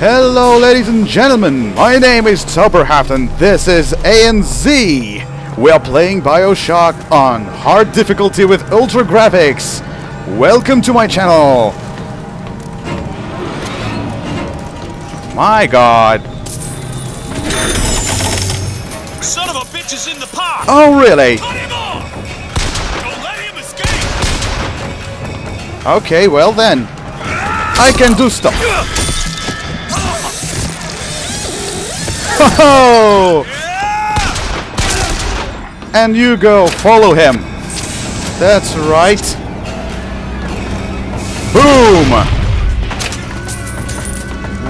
Hello ladies and gentlemen, my name is Zauberhaft and this is ANZ. We are playing Bioshock on hard difficulty with ultra graphics. Welcome to my channel. My god. Son of a bitch is in the park! Oh really? Cut him off! Don't let him escape! Okay, well then. I can do stuff. Ho And you go follow him. That's right. Boom!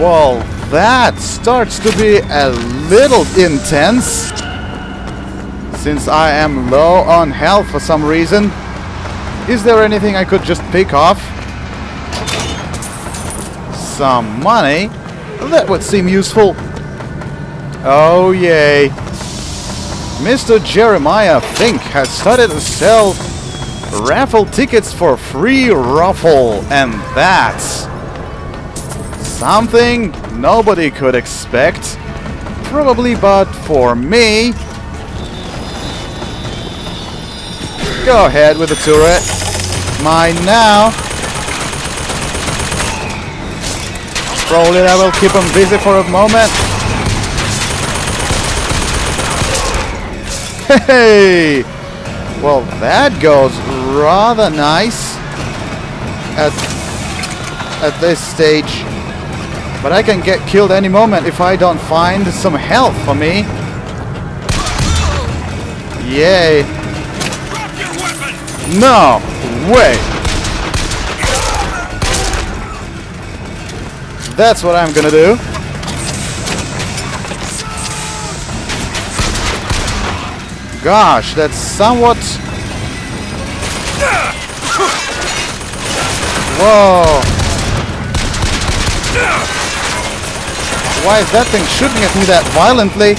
Well, that starts to be a little intense. Since I am low on health for some reason. Is there anything I could just pick off? Some money? That would seem useful. Oh yay. Mr. Jeremiah Fink has started to sell raffle tickets for free raffle and that's something nobody could expect. Probably but for me. Go ahead with the turret. Mine now. Probably I will keep him busy for a moment. Hey! Well, that goes rather nice at at this stage. But I can get killed any moment if I don't find some health for me. Yay. No way. That's what I'm gonna do. Gosh, that's somewhat... Whoa. Why is that thing shooting at me that violently?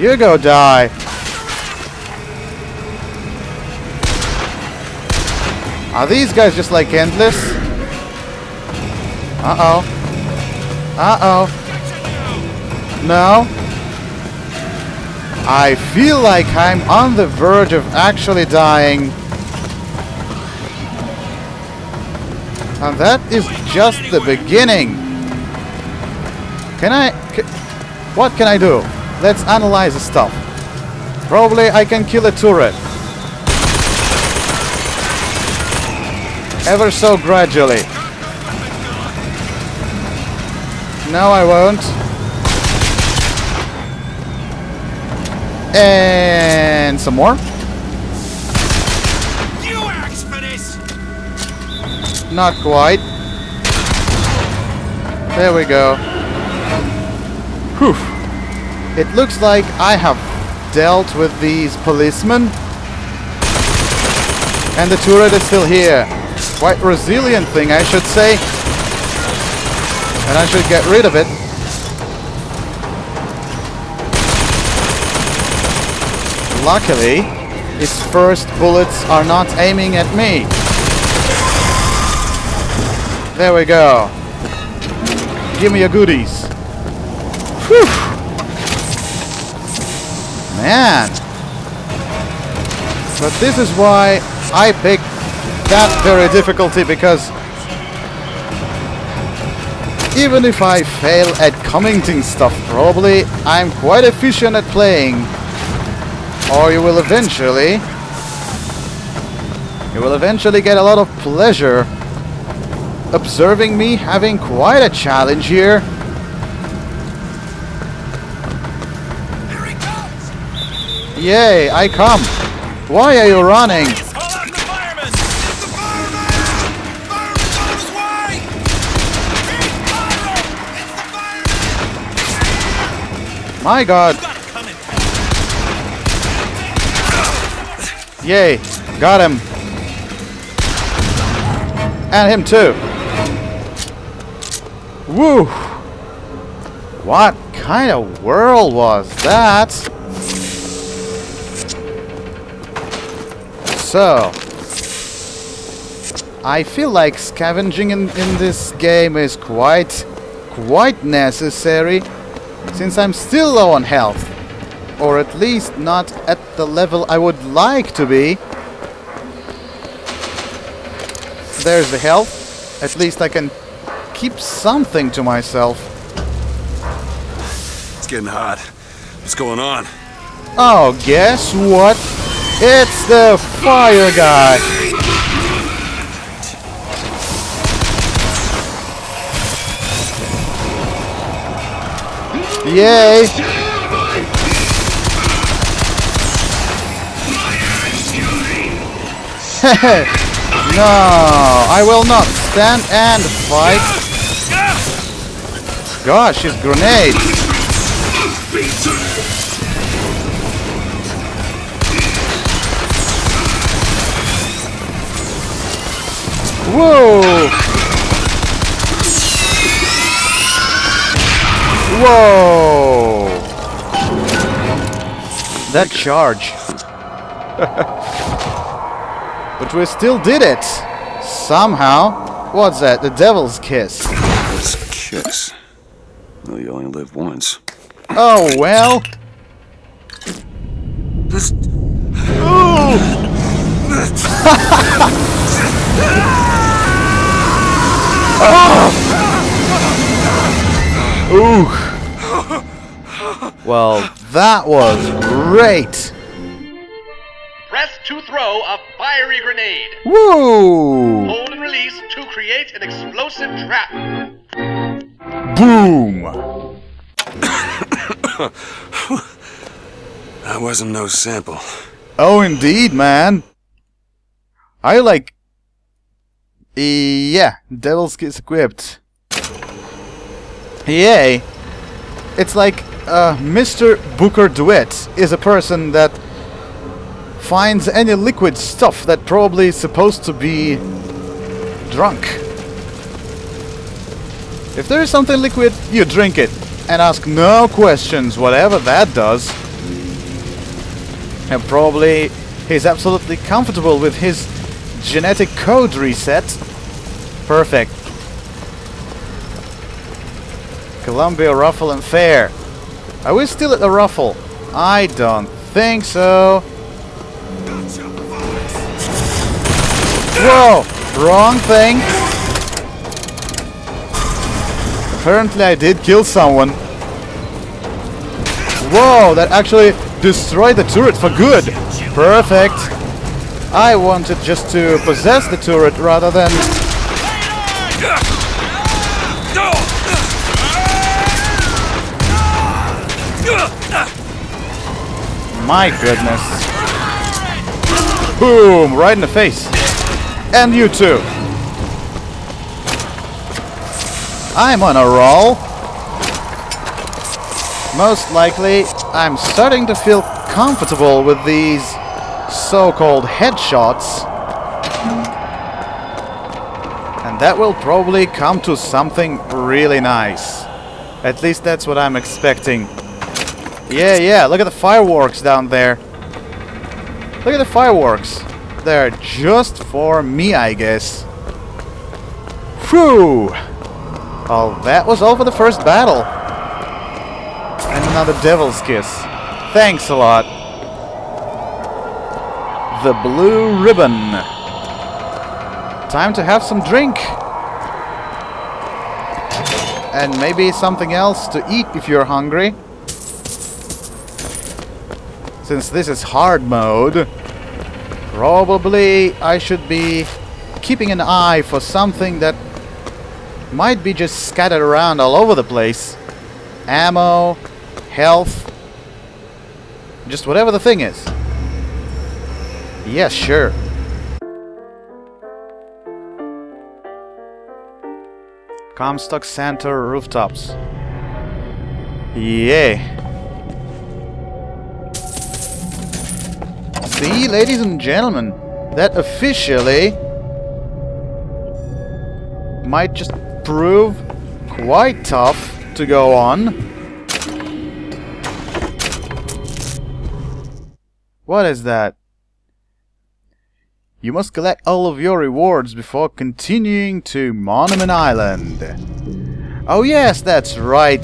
You go die. Are these guys just like endless? Uh-oh. Uh-oh. No. I feel like I'm on the verge of actually dying. And that is just the beginning. Can I... ca- what can I do? Let's analyze the stuff. Probably I can kill a turret. Ever so gradually. No, I won't. And some more. You asked for this! Not quite. There we go. Whew. It looks like I have dealt with these policemen. And the turret is still here. Quite resilient thing, I should say. And I should get rid of it. Luckily, its first bullets are not aiming at me. There we go. Give me your goodies. Whew. Man. But this is why I picked that very difficulty because even if I fail at commenting stuff probably I'm quite efficient at playing. Or you will eventually you will eventually get a lot of pleasure observing me having quite a challenge here. Yay I come. Why are you running my god Got it coming! Yay! Got him! And him too! Woo! What kind of world was that? So, I feel like scavenging in, in this game is quite, quite necessary, since I'm still low on health. Or at least not at the level I would like to be. There's the health. At least I can keep something to myself. It's getting hot. What's going on? Oh, guess what? It's the fire guy! Yay! no, I will not stand and fight. Gosh, his grenades. Whoa! Whoa! That charge. but we still did it! Somehow. What's that? The devil's kiss. What's a kiss? Well, you only live once. Oh, well. This. Ooh. Well, that was great. Press to throw a fiery grenade. Woo! Hold and release to create an explosive trap. Boom! That wasn't no sample. Oh, indeed, man. I like. Yeah, Devil's Kiss equipped. Yay! It's like uh, Mr. Booker DeWitt is a person that finds any liquid stuff that probably is supposed to be drunk. If there is something liquid, you drink it and ask no questions, whatever that does. And probably he's absolutely comfortable with his genetic code reset. Perfect. Columbia Ruffle and Fair. Are we still at the Ruffle? I don't think so. Whoa! Wrong thing. Apparently I did kill someone. Whoa, that actually destroyed the turret for good. Perfect. I wanted just to possess the turret rather than... My goodness. Boom! Right in the face. And you too. I'm on a roll. Most likely, I'm starting to feel comfortable with these so-called headshots. And that will probably come to something really nice. At least that's what I'm expecting. Yeah, yeah, look at the fireworks down there. Look at the fireworks. They're just for me, I guess. Whew! Oh, that was all for the first battle. And another devil's kiss. Thanks a lot. The blue ribbon. Time to have some drink. And maybe something else to eat if you're hungry. Since this is hard mode, probably I should be keeping an eye for something that might be just scattered around all over the place. Ammo, health, just whatever the thing is. Yes, sure. Comstock Center rooftops. Yay. See, ladies and gentlemen, that officially might just prove quite tough to go on. What is that? You must collect all of your rewards before continuing to Monument Island. Oh yes, that's right.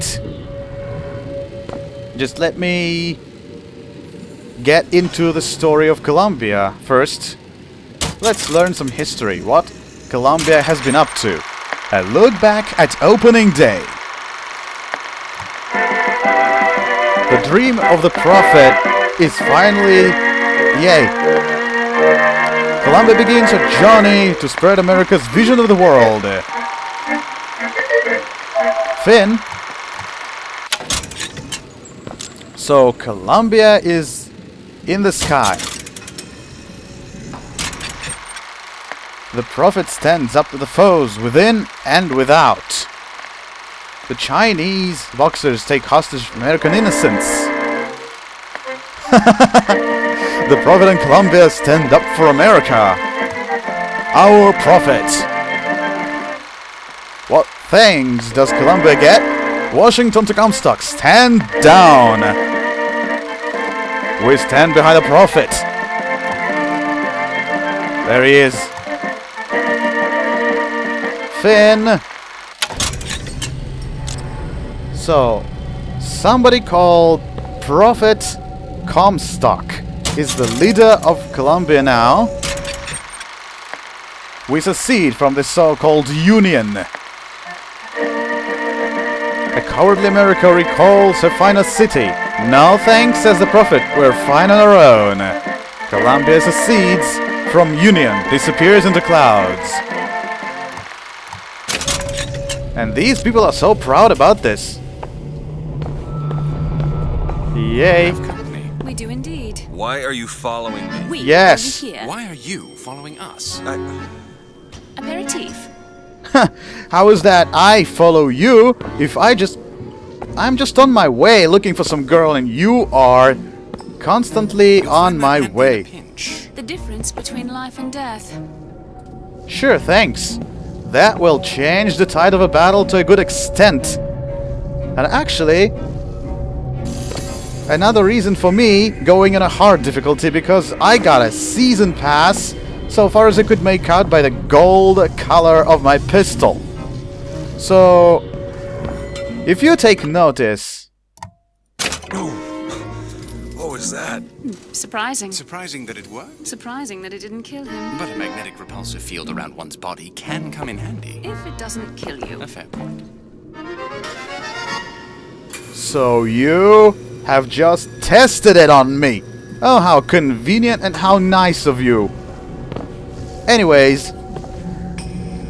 Just let me get into the story of Columbia. first. Let's learn some history. What Columbia has been up to. A look back at opening day. The dream of the prophet is finally... Yay! Columbia begins a journey to spread America's vision of the world. Finn. So Columbia is in the sky. The prophet stands up to the foes within and without. The Chinese boxers take hostage American innocence. the prophet and Columbia stand up for America. Our prophet. What thanks does Columbia get? Washington to Comstock, stand down. We stand behind the prophet. There he is. Finn. So, somebody called Prophet Comstock is the leader of Columbia now. We secede from the so-called Union. A cowardly America recalls her finest city. No thanks, says the Prophet, we're fine on our own. Columbia secedes from Union, disappears into clouds. And these people are so proud about this. Yay. We do indeed. Why are you following me? We Yes. are here. Why are you following us? I, Aperitif. How is that I follow you if I just... I'm just on my way looking for some girl and you are constantly on my way. The difference between life and death. Sure, thanks. That will change the tide of a battle to a good extent. And actually, another reason for me going in a hard difficulty because I got a season pass so far as I could make out by the gold color of my pistol. So, if you take notice, what was that? Surprising. Surprising that it worked. Surprising that it didn't kill him. But a magnetic repulsive field around one's body can come in handy. If it doesn't kill you. A fair point. so you have just tested it on me. Oh, how convenient and how nice of you. Anyways,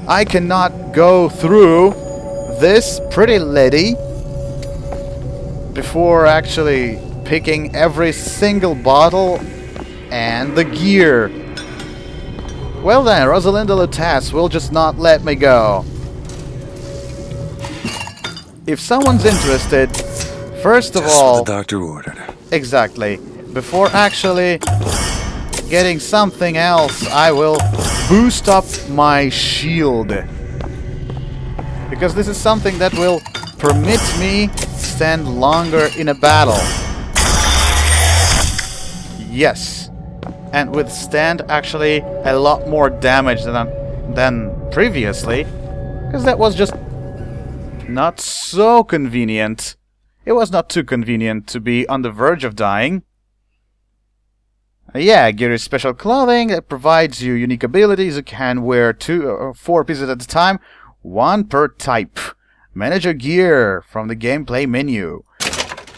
I cannot go through this pretty lady before actually picking every single bottle and the gear. Well then, Rosalinda Lutece will just not let me go. If someone's interested, first of Just all... the doctor ordered. Exactly. Before actually getting something else, I will boost up my shield. Because this is something that will permit me stand longer in a battle. Yes. And withstand actually a lot more damage than than previously. Because that was just not so convenient. It was not too convenient to be on the verge of dying. Uh, yeah, gear is special clothing that provides you unique abilities. You can wear two or four pieces at a time, one per type. Manage your gear from the gameplay menu.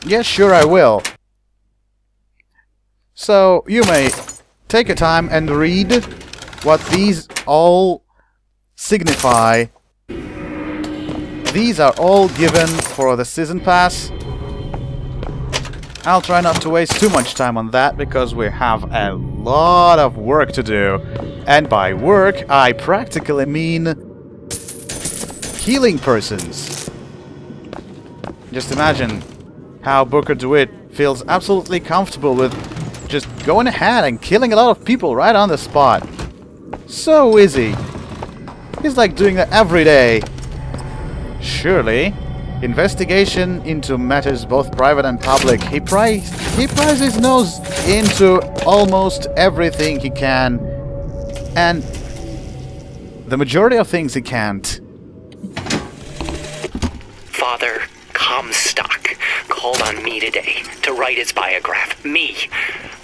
Yes, sure I will. So, you may take a time and read what these all signify. These are all given for the season pass. I'll try not to waste too much time on that because we have a lot of work to do. And by work, I practically mean healing persons. Just imagine how Booker DeWitt feels absolutely comfortable with just going ahead and killing a lot of people right on the spot. So easy. He's like doing that every day. Surely, investigation into matters both private and public. He pries he pries his nose into almost everything he can. And the majority of things he can't. Father Comstock called on me today to write his biograph. Me.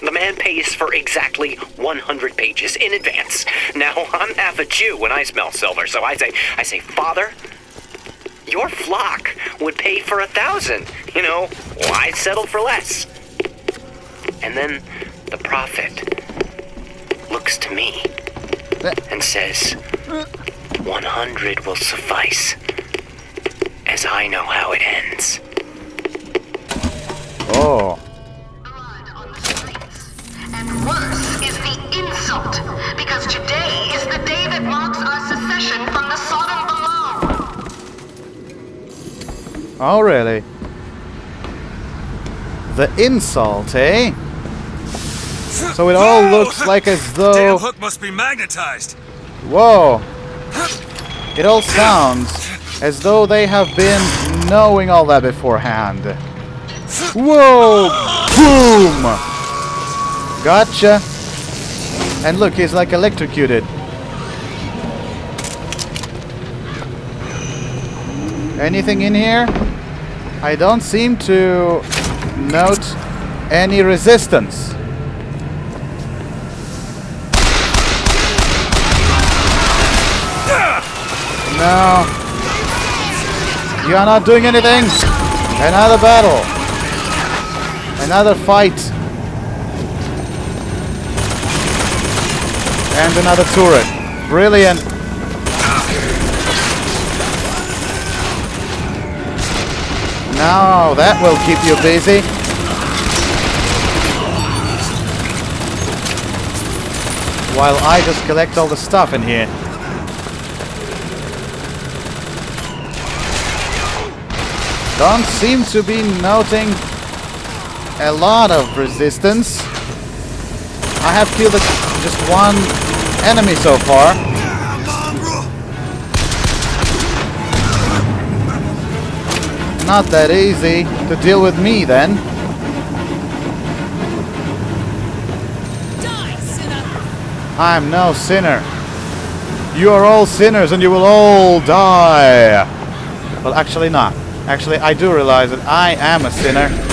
The man pays for exactly 100 pages in advance. Now, I'm half a Jew when I smell silver, so I say, I say, Father, your flock would pay for a thousand. You know, why settle for less? And then the prophet looks to me and says, 100 will suffice, as I know how it ends. Oh. blood on the streets. And worse is the insult, because today is the day that marks our secession from the Sodom below. Oh, really? The insult, eh? So it all looks like as though... Damn though... hook must be magnetized. Whoa! It all sounds as though they have been knowing all that beforehand. Whoa! Boom! Gotcha! And look, he's like electrocuted. Anything in here? I don't seem to note any resistance. No. You are not doing anything. Another battle. Another fight. And another turret. Brilliant. Now that will keep you busy. While I just collect all the stuff in here. Don't seem to be noting a lot of resistance. I have killed just one enemy so far. Not that easy to deal with me then. I'm no sinner. You are all sinners and you will all die. Well, actually not. Actually, I do realize that I am a sinner.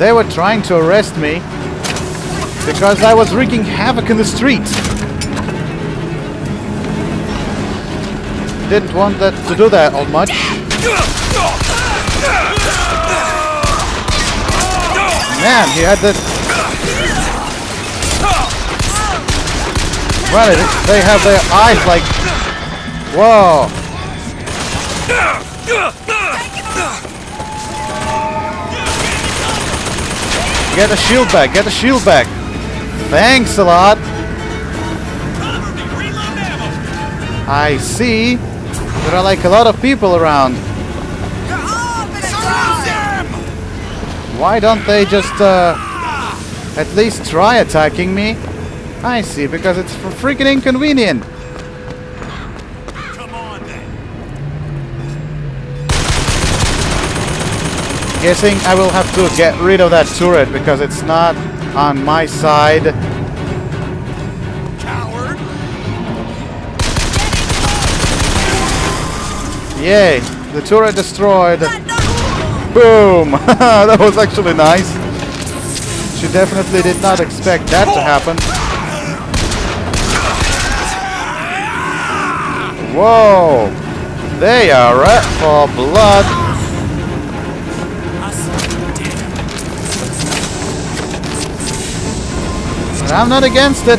They were trying to arrest me because I was wreaking havoc in the street. Didn't want that to do that all much. Man, he had that. Well, they have their eyes like. Whoa. Get the shield back, get the shield back. Thanks a lot. I see. There are like a lot of people around. Why don't they just uh, at least try attacking me? I see, because it's freaking inconvenient. Come on then. Guessing I will have to get rid of that turret because it's not on my side. Coward. Yay! The turret destroyed. Boom! that was actually nice. She definitely did not expect that to happen. Whoa! They are red for blood. I'm not against it.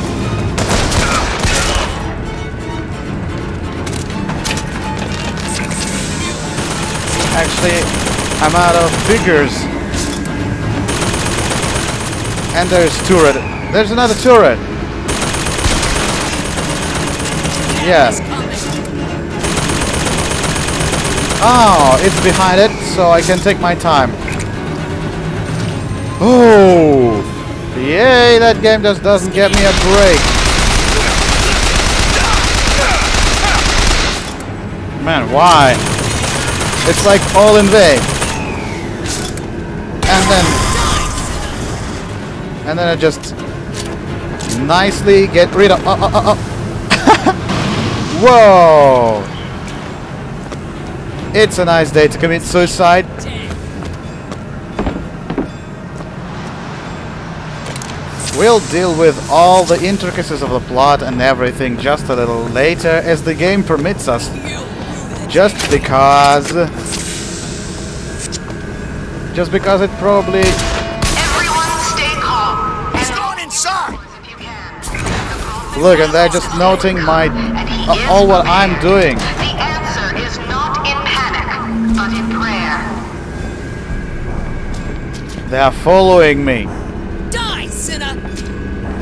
Actually, I'm out of figures. And there's turret. There's another turret. Yeah. Oh, it's behind it, so I can take my time. Oh! Yay, that game just doesn't get me a break. Man, why? It's like all in vain. And then... And then I just nicely get rid of. Oh, oh, oh. Whoa! It's a nice day to commit suicide. We'll deal with all the intricacies of the plot and everything just a little later as the game permits us. Just because... Just because it probably... Everyone stay calm. He's going inside! If you can. Look, and they're just noting my... Uh, all what I'm doing. The answer is not in panic, but in prayer. They are following me.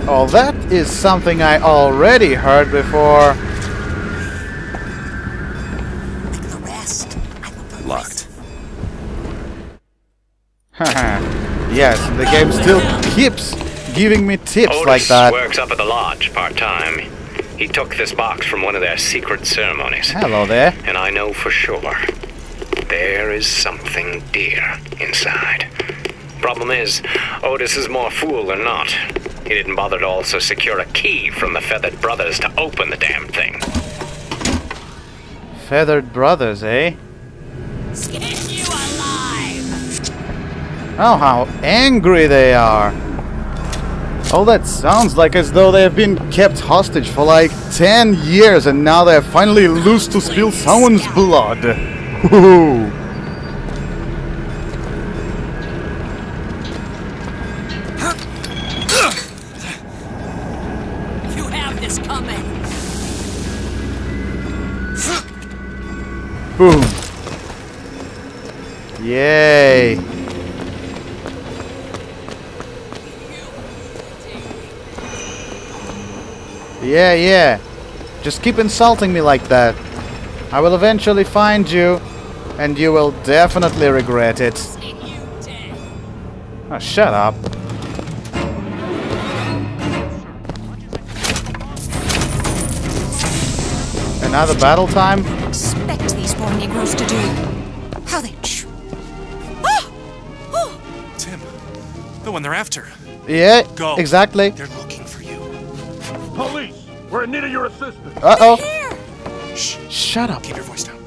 Die, sinner! Oh, that is something I already heard before. The rest. I will put Locked. yes, the game still keeps giving me tips Otis like that. works up at the lodge part-time. He took this box from one of their secret ceremonies. Hello there. And I know for sure there is something dear inside. Problem is, Otis is more fool than not. He didn't bother to also secure a key from the Feathered Brothers to open the damn thing. Feathered brothers, eh? Skin you alive! Oh, how angry they are. Oh, that sounds like as though they have been kept hostage for like 10 years and now they're finally loose to spill someone's blood. Woohoo. Yeah, yeah. Just keep insulting me like that. I will eventually find you, and you will definitely regret it. See you dead! Oh, shut up. Another battle time? Expect these poor Negroes to do. How they chew. Ah! Oh! Tim, the one they're after. Yeah, Go. exactly. They're looking for you. Police! We're in need of your assistance. Uh-oh. Shh. Shut up. Keep your voice down.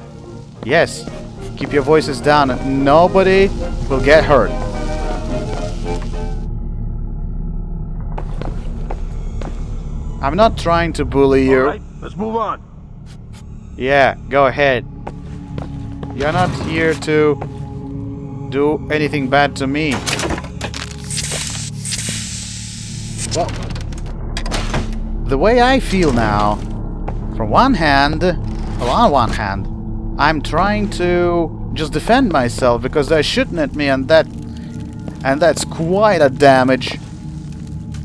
Yes. Keep your voices down. Nobody will get hurt. I'm not trying to bully you. All right, let's move on. Yeah, go ahead. You're not here to do anything bad to me. Well, the way I feel now, from one hand, well, on one hand, I'm trying to just defend myself because they're shooting at me and that and that's quite a damage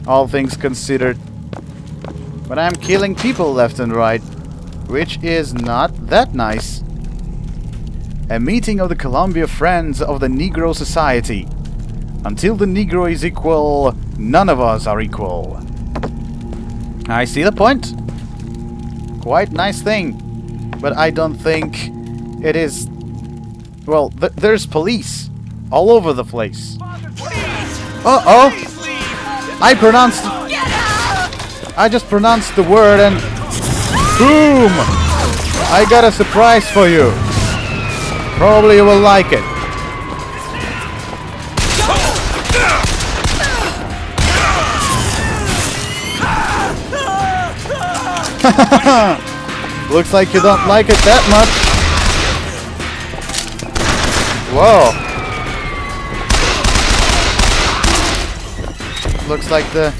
all things considered. But I'm killing people left and right which is not that nice. A meeting of the Columbia Friends of the Negro Society. Until the Negro is equal none of us are equal I see the point quite nice thing but I don't think it is. Well, th there's police all over the place. Uh oh! I pronounced. I just pronounced the word and. Boom! I got a surprise for you. Probably you will like it. Looks like you don't like it that much. Whoa. Looks like the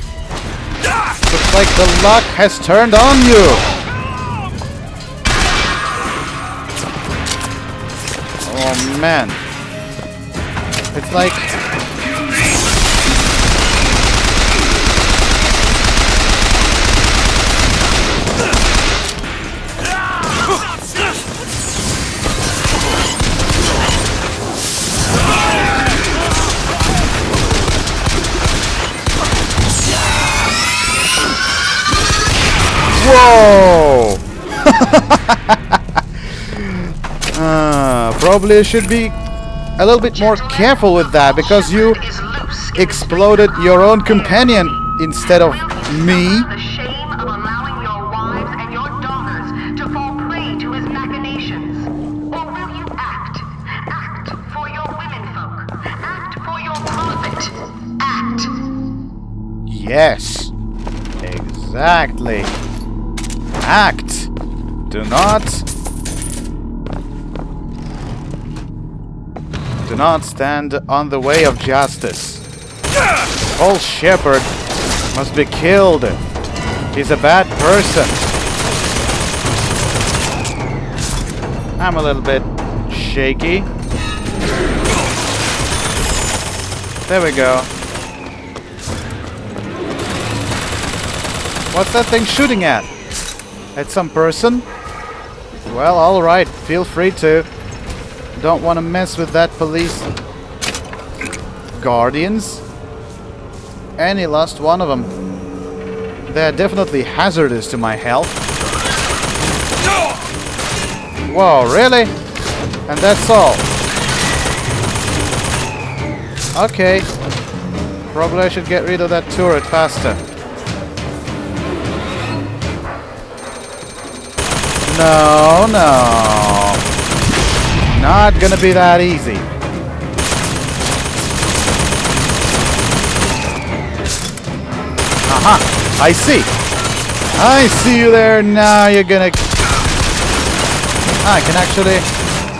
looks like the luck has turned on you. Oh man. It's like probably should be a little bit more careful with that because you exploded your own companion instead of Me? The shame of allowing your not stand on the way of justice. Paul Shepard must be killed. He's a bad person. I'm a little bit shaky. There we go. What's that thing shooting at? At some person? Well, alright, feel free to. Don't want to mess with that police. Guardians? Any last one of them. They're definitely hazardous to my health. Whoa, really? And that's all? Okay. Probably I should get rid of that turret faster. No, no. Not gonna be that easy. Aha! I see! I see you there! Now you're gonna... I can actually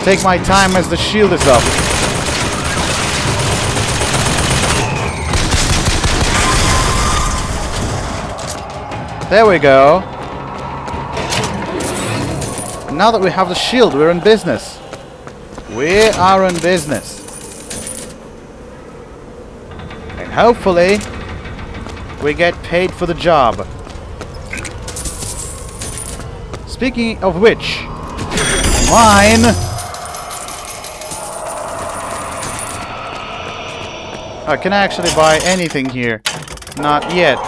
take my time as the shield is up. There we go. Now that we have the shield, we're in business. We are in business. And hopefully, we get paid for the job. Speaking of which, mine. I can I actually buy anything here. Not yet.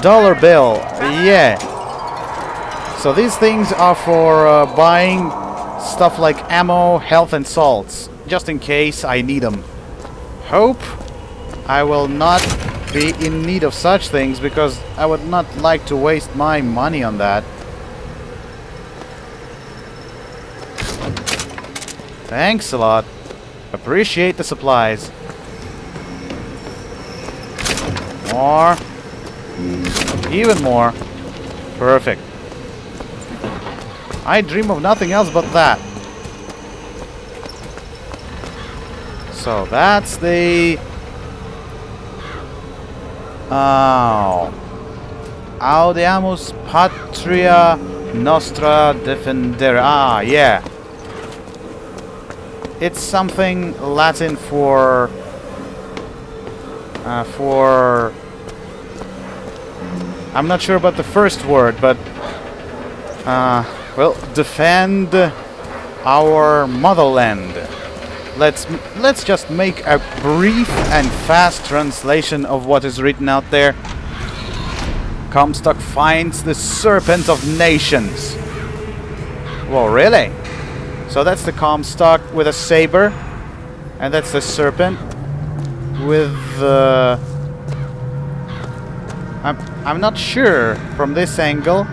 Dollar bill, yeah. So these things are for uh, buying stuff like ammo, health and salts, just in case I need them. Hope I will not be in need of such things because I would not like to waste my money on that. Thanks a lot. Appreciate the supplies. More. Even more. Perfect. I dream of nothing else but that. So that's the... Oh. Audiamus Patria Nostra Defendere. Ah, yeah. It's something Latin for... Uh, for... I'm not sure about the first word, but... Uh, well, defend our motherland. Let's let's just make a brief and fast translation of what is written out there. Comstock finds the serpent of nations. Well, really? So that's the Comstock with a saber, and that's the serpent with the. I'm I'm not sure from this angle.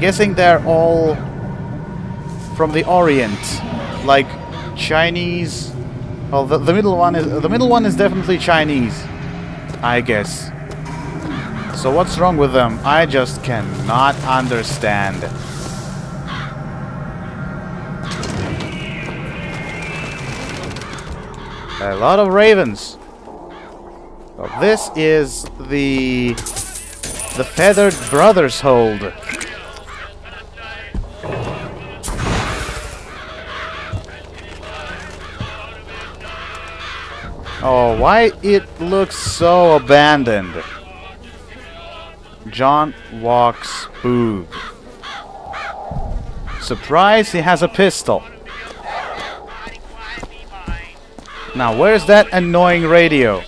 Guessing they're all from the Orient, like Chinese. Well, the, the middle one is the middle one is definitely Chinese, I guess. So what's wrong with them? I just cannot understand. A lot of ravens. Well, this is the the Feathered Brothers hold. Oh, why it looks so abandoned? John Wilkes Booth. Surprise, he has a pistol. Now, where's that annoying radio?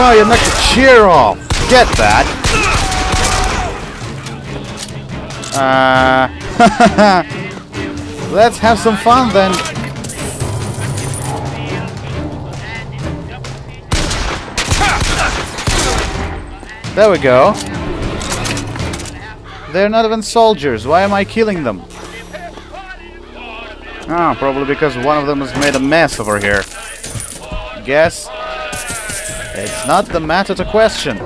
Oh, you knocked the cheer off. Get that. Uh, let's have some fun then. There we go. They're not even soldiers. Why am I killing them? Ah, probably because one of them has made a mess over here. Guess it's not the matter to question.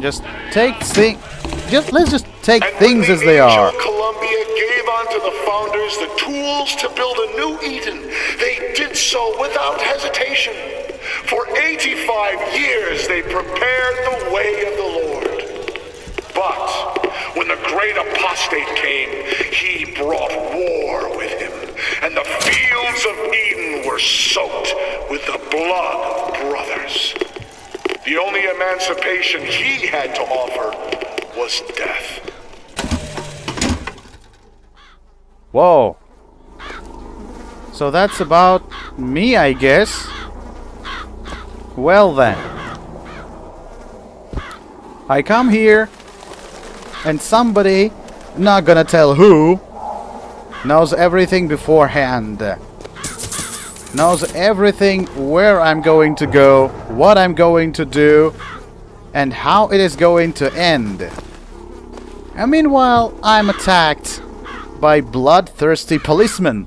Just take things. Just let's just take And things as they are. Columbia gave unto the founders the tools to build a new Eden. They did so without hesitation. For 85 years they prepared the way of the Lord. But when the great apostate came, he brought war with him. And the fields of Eden were soaked with the blood of brothers. The only emancipation he had to offer was death. Whoa. So that's about me, I guess. Well then. I come here and somebody, not gonna tell who, knows everything beforehand. Knows everything where I'm going to go, what I'm going to do, and how it is going to end. And meanwhile, I'm attacked by bloodthirsty policemen.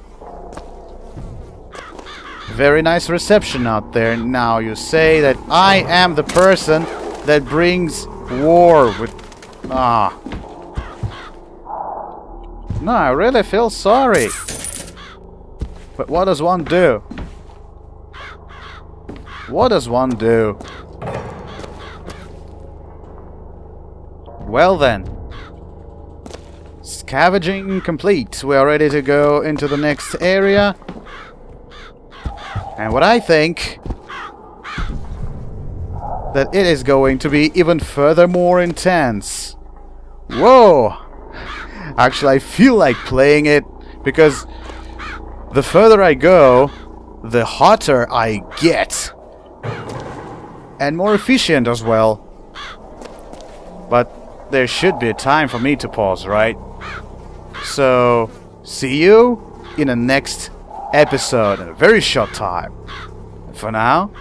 Very nice reception out there. Now you say that I am the person that brings war with... Ah. No, I really feel sorry. But what does one do? What does one do? Well then. Scavenging complete. We are ready to go into the next area. And what I think that it is going to be even further more intense. Whoa! Actually, I feel like playing it because the further I go, the hotter I get. And more efficient as well. But there should be a time for me to pause, right? So, see you in the next episode in a very short time. For now,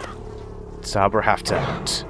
Zauberhaft out.